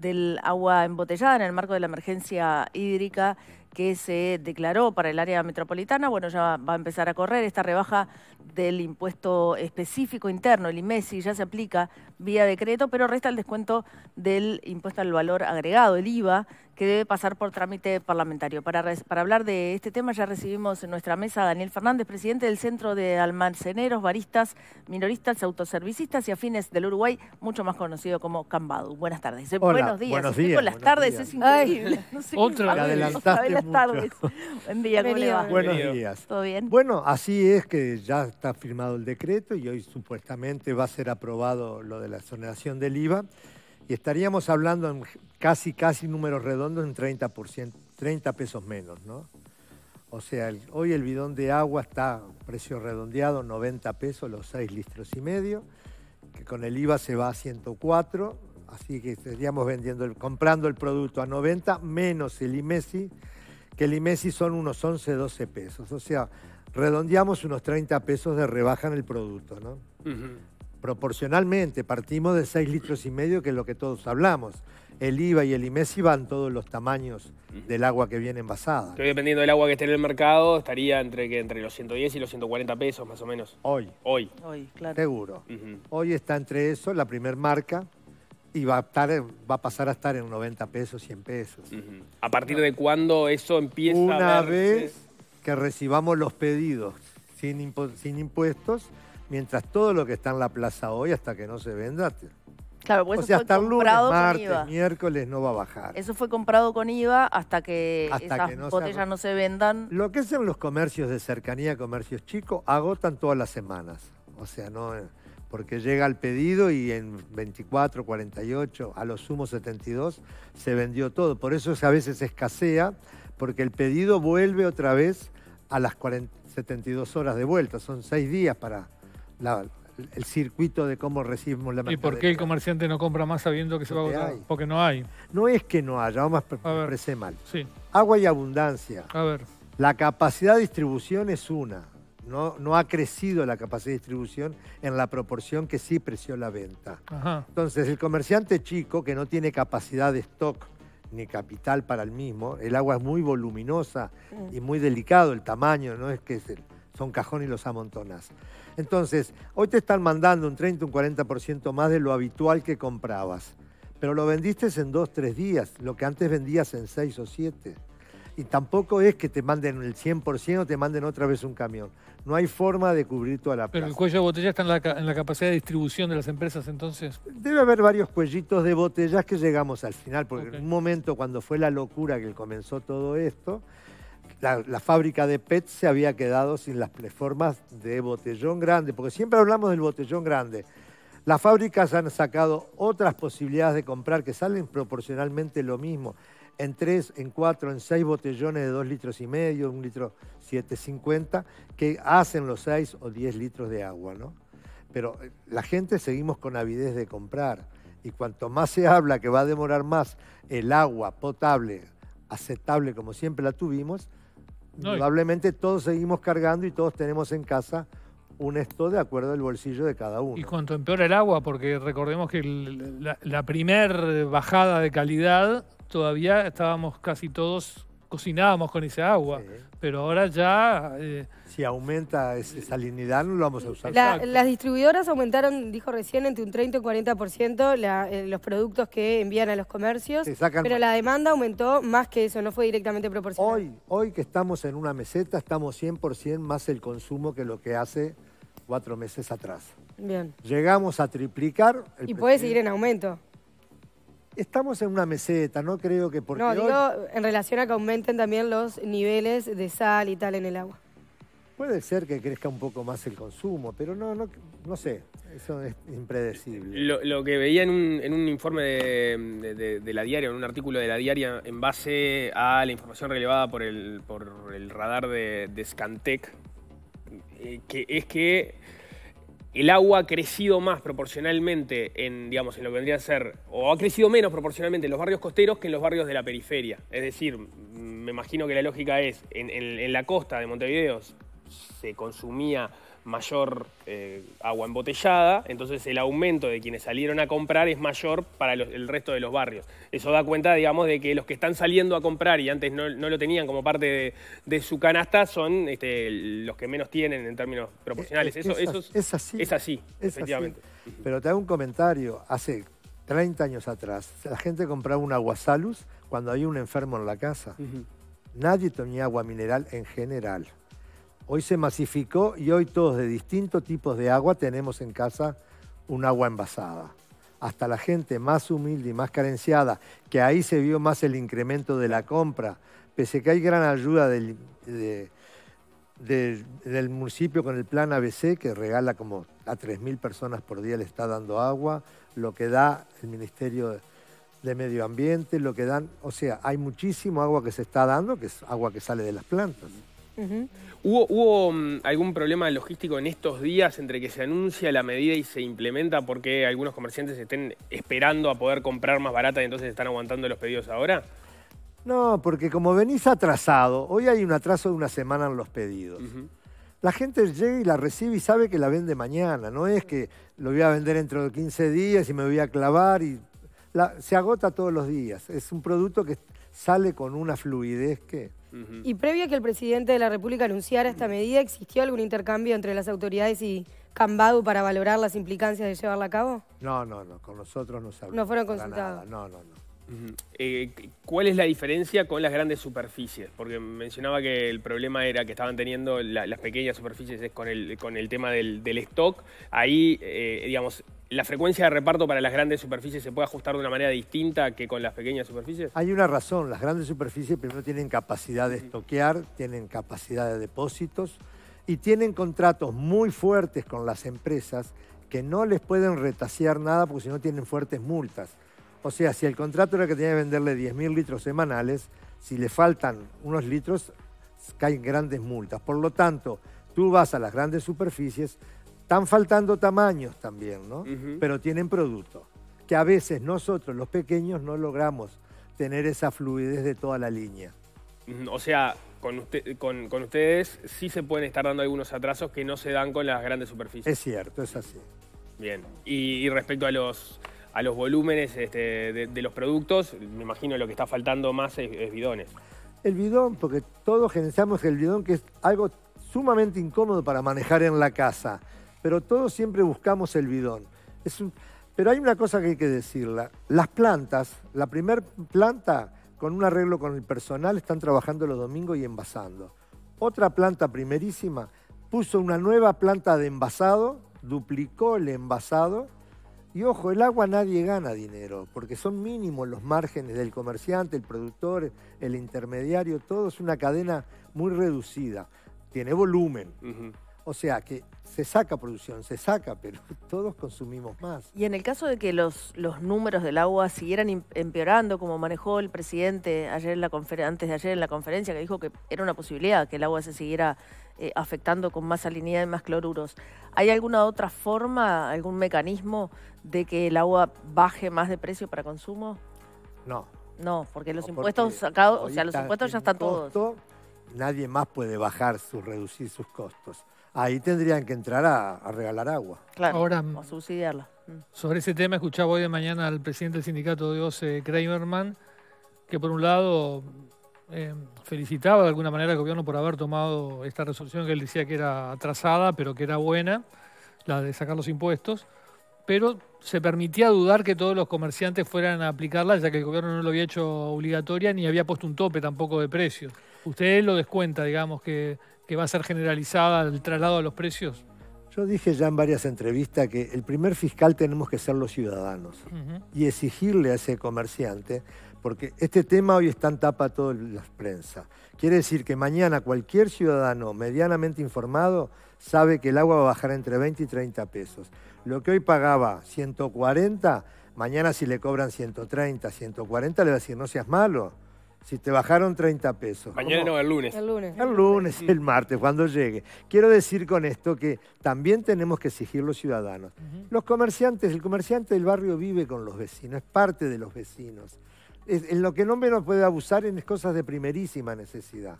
del agua embotellada en el marco de la emergencia hídrica que se declaró para el área metropolitana, bueno, ya va a empezar a correr esta rebaja del impuesto específico interno, el IMESI, ya se aplica vía decreto, pero resta el descuento del impuesto al valor agregado, el IVA, que debe pasar por trámite parlamentario. Para, para hablar de este tema ya recibimos en nuestra mesa a Daniel Fernández, presidente del Centro de Almaceneros, Baristas, Minoristas, Autoservicistas y Afines del Uruguay, mucho más conocido como Cambadu. Buenas tardes. buenos días. Buenos días. las tardes, es increíble. Otra adelantaste las tardes. Buen día, ¿cómo le va? Buenos días. ¿Todo bien? Bueno, así es que ya está firmado el decreto y hoy supuestamente va a ser aprobado lo de la exoneración del IVA y estaríamos hablando en casi, casi números redondos en 30%, 30 pesos menos, ¿no? O sea, hoy el bidón de agua está precio redondeado, 90 pesos, los 6 litros y medio, que con el IVA se va a 104, así que estaríamos vendiendo, comprando el producto a 90, menos el IMESI, que el IMESI son unos 11, 12 pesos. O sea, redondeamos unos 30 pesos de rebaja en el producto, ¿no? proporcionalmente partimos de 6 litros y medio, que es lo que todos hablamos. El IVA y el IMESI van todos los tamaños del agua que viene envasada. Que dependiendo del agua que esté en el mercado, estaría entre, entre los 110 y los 140 pesos más o menos. Hoy. Hoy. Hoy, claro. Seguro. Hoy está entre eso, la primer marca, y va a, estar, va a pasar a estar en 90 pesos, 100 pesos. ¿A partir de cuándo eso empieza Una a vez que recibamos los pedidos sin, sin impuestos, mientras todo lo que está en la plaza hoy, hasta que no se venda, Claro, pues o sea, hasta el lunes, martes, miércoles no va a bajar. Eso fue comprado con IVA hasta que esas botellas no se vendan. Lo que hacen los comercios de cercanía, comercios chicos, agotan todas las semanas. O sea, no porque llega el pedido y en 24, 48, a lo sumo 72, se vendió todo. Por eso es, a veces escasea, porque el pedido vuelve otra vez a las 72 horas de vuelta. Son seis días para el circuito de cómo recibimos la mercadería. ¿Y por qué el comerciante no compra más sabiendo que se va a agotar? Porque no hay. No es que no haya, vamos a expresar mal. Sí. Agua y abundancia. A ver. La capacidad de distribución es una. No, no ha crecido la capacidad de distribución en la proporción que sí preció la venta. Entonces, el comerciante chico que no tiene capacidad de stock ni capital para el mismo, el agua es muy voluminosa mm. y muy delicado el tamaño, no es que es el, son cajón y los amontonas. Entonces, hoy te están mandando un 30, un 40% más de lo habitual que comprabas, pero lo vendiste en dos, tres días, lo que antes vendías en seis o siete. Y tampoco es que te manden el 100% o te manden otra vez un camión. No hay forma de cubrir toda la plaza. Pero el cuello de botella está en la, capacidad de distribución de las empresas, entonces. Debe haber varios cuellitos de botellas que llegamos al final, porque en un momento cuando fue la locura que comenzó todo esto, la, fábrica de PET se había quedado sin las formas de botellón grande, porque siempre hablamos del botellón grande. Las fábricas han sacado otras posibilidades de comprar que salen proporcionalmente lo mismo, en tres, en cuatro, en seis botellones de dos litros y medio, un litro 750, que hacen los seis o diez litros de agua, ¿no? Pero eh, la gente seguimos con avidez de comprar y cuanto más se habla que va a demorar más el agua potable, aceptable como siempre la tuvimos, Probablemente todos seguimos cargando y todos tenemos en casa un esto de acuerdo al bolsillo de cada uno. Y cuanto empeora el agua, porque recordemos que la, la primer bajada de calidad todavía estábamos casi todos cocinábamos con ese agua, pero ahora ya... Eh, si aumenta esa salinidad no lo vamos a usar. las distribuidoras aumentaron, dijo recién, entre un 30 y un 40% la, eh, los productos que envían a los comercios, pero la demanda aumentó más que eso, no fue directamente proporcional. Hoy, hoy que estamos en una meseta, estamos 100% más el consumo que lo que hace cuatro meses atrás. Bien. Llegamos a triplicar... y puede seguir en aumento. Estamos en una meseta, no creo que porque No, digo en relación a que aumenten también los niveles de sal y tal en el agua. Puede ser que crezca un poco más el consumo, pero no, no, no sé, eso es impredecible. Lo, que veía en un, informe de, la diaria, en un artículo de la diaria, en base a la información relevada por el, por el radar de, Scantec, eh, que es que el agua ha crecido más proporcionalmente en, digamos, en lo que vendría a ser, o ha crecido menos proporcionalmente en los barrios costeros que en los barrios de la periferia. Es decir, me imagino que la lógica es, en, la costa de Montevideo se consumía mayor eh, agua embotellada, entonces el aumento de quienes salieron a comprar es mayor para el resto de los barrios. Eso da cuenta, digamos, de que los que están saliendo a comprar y antes no, lo tenían como parte de, su canasta son este, los que menos tienen en términos proporcionales. eso, es, así. Es así, efectivamente. Pero te hago un comentario. Hace 30 años atrás, la gente compraba un agua salus cuando había un enfermo en la casa. Nadie tenía agua mineral en general. Hoy se masificó y hoy todos de distintos tipos de agua tenemos en casa un agua envasada. Hasta la gente más humilde y más carenciada, que ahí se vio más el incremento de la compra, pese que hay gran ayuda del, del municipio con el plan ABC, que regala como a 3.000 personas por día le está dando agua, lo que da el Ministerio de Medio Ambiente, lo que dan, o sea, hay muchísimo agua que se está dando, que es agua que sale de las plantas. ¿Hubo, mm, algún problema logístico en estos días entre que se anuncia la medida y se implementa porque algunos comerciantes estén esperando a poder comprar más barata y entonces están aguantando los pedidos ahora? No, porque como venís atrasado, hoy hay un atraso de una semana en los pedidos. La gente llega y la recibe y sabe que la vende mañana, no es que lo voy a vender dentro de 15 días y me voy a clavar y se agota todos los días. Es un producto que sale con una fluidez que... Y previo a que el presidente de la República anunciara esta medida, ¿existió algún intercambio entre las autoridades y Cambadu para valorar las implicancias de llevarla a cabo? No, no, no, con nosotros no se habló. No fueron consultados. No, no, no. Eh, ¿Cuál es la diferencia con las grandes superficies? Porque mencionaba que el problema era que estaban teniendo las pequeñas superficies es con el, con el tema del, stock. Ahí, eh, digamos, ¿la frecuencia de reparto para las grandes superficies se puede ajustar de una manera distinta que con las pequeñas superficies? Hay una razón. Las grandes superficies primero tienen capacidad de estoquear, tienen capacidad de depósitos y tienen contratos muy fuertes con las empresas que no les pueden retasear nada porque si no tienen fuertes multas. O sea, si el contrato era que tenía que venderle 10.000 litros semanales, si le faltan unos litros, caen grandes multas. Por lo tanto, tú vas a las grandes superficies, están faltando tamaños también, ¿no? Pero tienen producto, que a veces nosotros, los pequeños, no logramos tener esa fluidez de toda la línea. O sea, con, con, ustedes sí se pueden estar dando algunos atrasos que no se dan con las grandes superficies. Es cierto, es así. Bien. y respecto a los a los volúmenes este, de, los productos, me imagino lo que está faltando más es, bidones. El bidón, porque todos generamos el bidón, que es algo sumamente incómodo para manejar en la casa, pero todos siempre buscamos el bidón. pero hay una cosa que hay que decirla. Las plantas, la primer planta con un arreglo con el personal están trabajando los domingos y envasando. Otra planta primerísima puso una nueva planta de envasado, duplicó el envasado y ojo, el agua nadie gana dinero, porque son mínimos los márgenes del comerciante, el productor, el intermediario, todo es una cadena muy reducida. Tiene volumen. O sea que se saca producción, se saca, pero todos consumimos más. Y en el caso de que los, los números del agua siguieran empeorando, como manejó el presidente ayer en la antes de ayer en la conferencia, que dijo que era una posibilidad que el agua se siguiera eh, afectando con más salinidad y más cloruros, ¿hay alguna otra forma, algún mecanismo de que el agua baje más de precio para consumo? No. No, porque los impuestos sacados, o sea, los impuestos ya están todos. Nadie más puede bajar, sus, reducir sus costos ahí tendrían que entrar a, regalar agua. Claro, Ahora, a subsidiarla. Mm. Sobre ese tema escuchaba hoy de mañana al presidente del sindicato de OCE, Kramerman, que por un lado eh, felicitaba de alguna manera al gobierno por haber tomado esta resolución que él decía que era atrasada, pero que era buena, la de sacar los impuestos, pero se permitía dudar que todos los comerciantes fueran a aplicarla, ya que el gobierno no lo había hecho obligatoria ni había puesto un tope tampoco de precios. ¿Usted lo descuenta, digamos, que que va a ser generalizada el traslado de los precios? Yo dije ya en varias entrevistas que el primer fiscal tenemos que ser los ciudadanos y exigirle a ese comerciante, porque este tema hoy está en tapa toda la prensa. Quiere decir que mañana cualquier ciudadano medianamente informado sabe que el agua va a bajar entre 20 y 30 pesos. Lo que hoy pagaba 140, mañana si le cobran 130, 140, le va a decir, no seas malo si te bajaron 30 pesos. Mañana no, el lunes. El lunes. El lunes, el martes, cuando llegue. Quiero decir con esto que también tenemos que exigir los ciudadanos. Los comerciantes, el comerciante del barrio vive con los vecinos, es parte de los vecinos. en lo que no menos puede abusar en cosas de primerísima necesidad.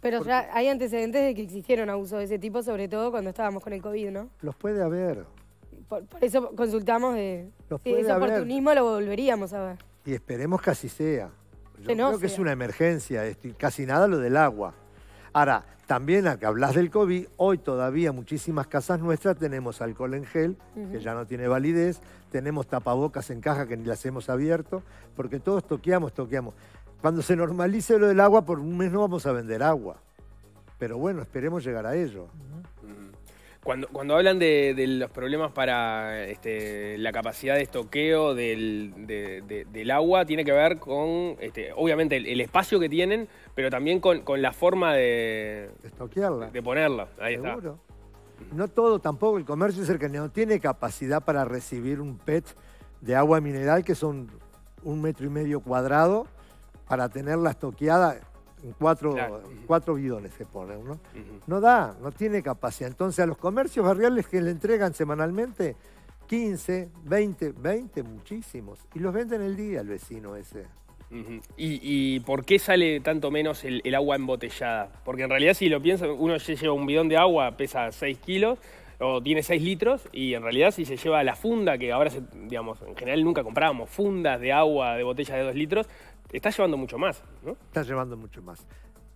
Pero ya hay antecedentes de que existieron abusos de ese tipo, sobre todo cuando estábamos con el COVID, ¿no? Los puede haber. Por, eso consultamos de si ese oportunismo lo volveríamos a ver. Y esperemos que así sea. Yo creo que es una emergencia, casi nada lo del agua. Ahora, también que hablas del COVID, hoy todavía muchísimas casas nuestras tenemos alcohol en gel, que ya no tiene validez, tenemos tapabocas en caja que ni las hemos abierto, porque todos toqueamos, toqueamos. Cuando se normalice lo del agua, por un mes no vamos a vender agua. Pero bueno, esperemos llegar a ello. Cuando, cuando hablan de, los problemas para este, la capacidad de estoqueo del, del, agua, tiene que ver con, este, obviamente, el, espacio que tienen, pero también con, la forma de... Estoquearla. De ponerla, ahí Seguro. No todo tampoco, el comercio cercano no tiene capacidad para recibir un PET de agua mineral que son un metro y medio cuadrado para tenerla estoqueada cuatro, cuatro bidones se ponen, ¿no? No da, no tiene capacidad. Entonces a los comercios barriales que le entregan semanalmente 15, 20, 20, muchísimos. Y los venden el día el vecino ese. ¿Y, por qué sale tanto menos el, agua embotellada? Porque en realidad si lo piensa, uno lleva un bidón de agua, pesa 6 kilos, o tiene 6 litros, y en realidad si se lleva la funda, que ahora, digamos, en general nunca comprábamos fundas de agua de botella de 2 litros, está llevando mucho más, ¿no? Está llevando mucho más.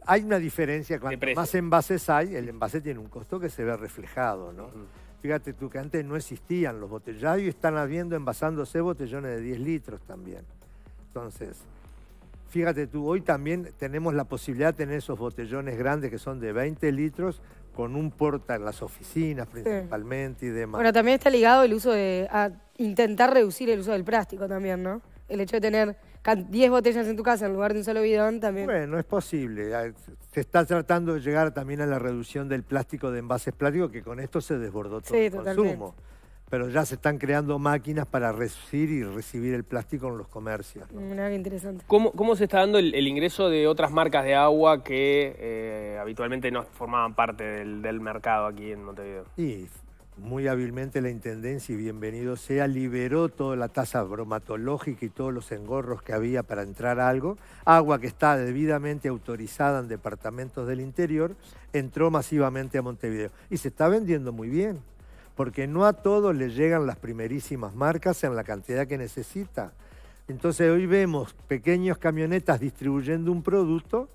Hay una diferencia, cuanto más envases hay, el envase tiene un costo que se ve reflejado, ¿no? Fíjate tú que antes no existían los botellados y están habiendo, envasándose botellones de 10 litros también. Entonces, fíjate tú, hoy también tenemos la posibilidad de tener esos botellones grandes que son de 20 litros con un porta en las oficinas principalmente y demás. Bueno, también está ligado el uso de, a intentar reducir el uso del plástico también, ¿no? El hecho de tener 10 botellas en tu casa en lugar de un solo bidón también. Bueno, es posible. Ah, se está tratando de llegar también a la reducción del plástico de envases plásticos, que con esto se desbordó todo el consumo. Pero ya se están creando máquinas para recibir y recibir el plástico en los comercios. ¿no? interesante. ¿Cómo, ¿Cómo, se está dando el, ingreso de otras marcas de agua que eh, habitualmente no formaban parte del, del mercado aquí en Montevideo? Sí, muy hábilmente la Intendencia, y bienvenido sea, liberó toda la tasa bromatológica y todos los engorros que había para entrar algo. Agua que está debidamente autorizada en departamentos del interior, entró masivamente a Montevideo. Y se está vendiendo muy bien, porque no a todos les llegan las primerísimas marcas en la cantidad que necesita. Entonces hoy vemos pequeños camionetas distribuyendo un producto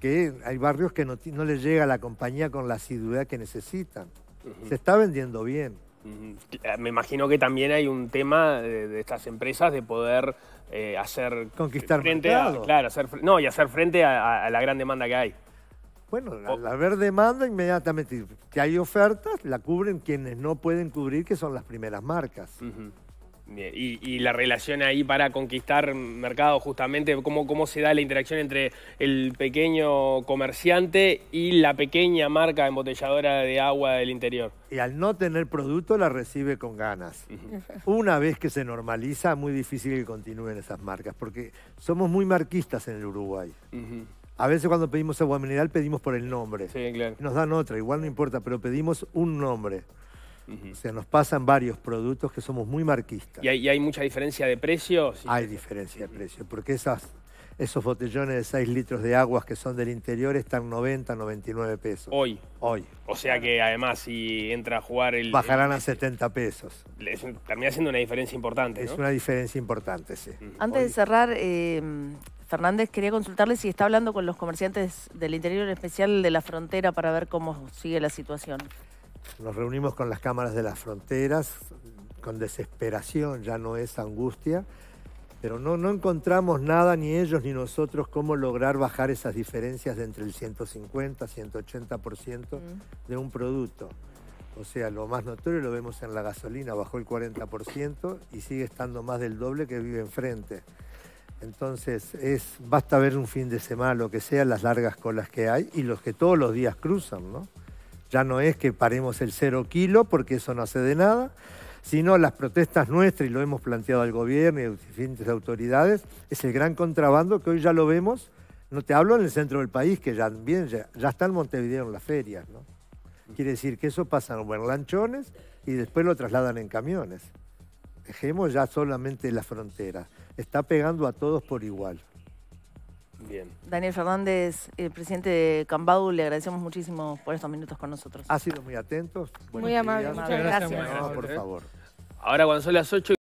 que hay barrios que no, no les llega a la compañía con la asiduidad que necesitan. Se está vendiendo bien. Me imagino que también hay un tema de, estas empresas de poder eh, hacer conquistar frente a, claro, hacer, no y hacer frente a, la gran demanda que hay. Bueno, al haber demanda inmediatamente que hay ofertas, la cubren quienes no pueden cubrir, que son las primeras marcas. Y, la relación ahí para conquistar mercado, justamente, cómo, cómo se da la interacción entre el pequeño comerciante y la pequeña marca embotelladora de agua del interior. Y al no tener producto la recibe con ganas. Una vez que se normaliza, muy difícil que continúen esas marcas, porque somos muy marquistas en el Uruguay. A veces cuando pedimos agua mineral pedimos por el nombre. Sí, claro. Nos dan otra, igual no importa, pero pedimos un nombre. O sea, nos pasan varios productos que somos muy marquistas. ¿Y hay, mucha diferencia de precios? Hay diferencia de precio, porque esas, esos botellones de 6 litros de aguas que son del interior están 90, 99 pesos. Hoy. Hoy. O sea que además si entra a jugar el... Bajarán a 70 pesos. termina siendo una diferencia importante. Es una diferencia importante, sí. Antes de cerrar, eh, Fernández, quería consultarle si está hablando con los comerciantes del interior, en especial de la frontera, para ver cómo sigue la situación. Nos reunimos con las cámaras de las fronteras, con desesperación, ya no es angustia, pero no, no encontramos nada, ni ellos ni nosotros, cómo lograr bajar esas diferencias de entre el 150, 180% mm. de un producto. O sea, lo más notorio lo vemos en la gasolina, bajó el 40% y sigue estando más del doble que vive enfrente. Entonces, es, basta ver un fin de semana, lo que sea, las largas colas que hay y los que todos los días cruzan, ¿no? Ya no es que paremos el cero kilo, porque eso no hace de nada, sino las protestas nuestras, y lo hemos planteado al gobierno y a diferentes autoridades, es el gran contrabando que hoy ya lo vemos. No te hablo en el centro del país, que ya, bien, ya, está en Montevideo en las ferias, ¿no? Quiere decir que eso pasa en lanchones y después lo trasladan en camiones. Dejemos ya solamente la frontera. Está pegando a todos por igual. Bien. Daniel Fernández, el presidente de Cambau, le agradecemos muchísimo por estos minutos con nosotros. Ha sido muy atentos. Muy amable, muchas gracias. por favor. Ahora cuando son las 8